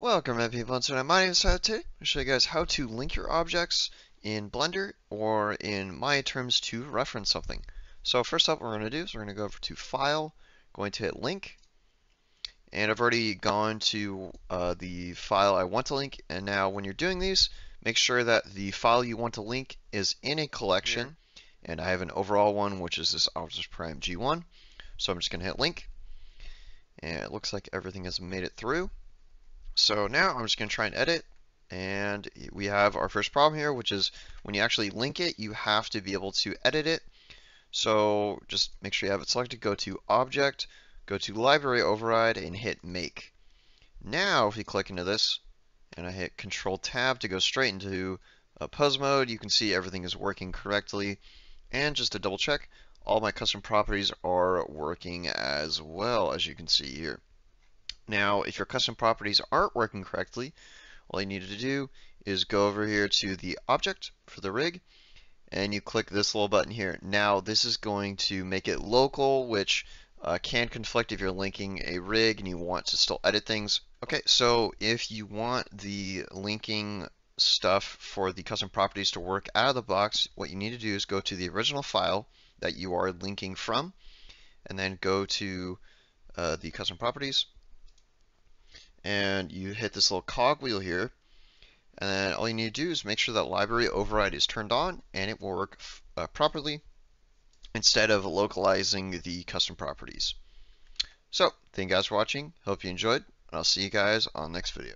Welcome everyone internet. My name is Todd today. I'll show you guys how to link your objects in Blender or in Maya terms to reference something. So first up what we're going to do is we're going to go over to File, going to hit Link, and I've already gone to uh, the file I want to link, and now when you're doing these, make sure that the file you want to link is in a collection, and I have an overall one which is this Optimus Prime G1, so I'm just going to hit Link, and it looks like everything has made it through. So now I'm just going to try and edit and we have our first problem here which is when you actually link it you have to be able to edit it. So just make sure you have it selected. Go to object go to library override and hit make. Now if you click into this and I hit control tab to go straight into uh, pose mode you can see everything is working correctly. And just to double check all my custom properties are working as well as you can see here now, if your custom properties aren't working correctly, all you need to do is go over here to the object for the rig, and you click this little button here. Now, this is going to make it local, which uh, can conflict if you're linking a rig and you want to still edit things. Okay, so if you want the linking stuff for the custom properties to work out of the box, what you need to do is go to the original file that you are linking from, and then go to uh, the custom properties, and you hit this little cogwheel here and then all you need to do is make sure that library override is turned on and it will work uh, properly instead of localizing the custom properties. So, thank you guys for watching. Hope you enjoyed. And I'll see you guys on the next video.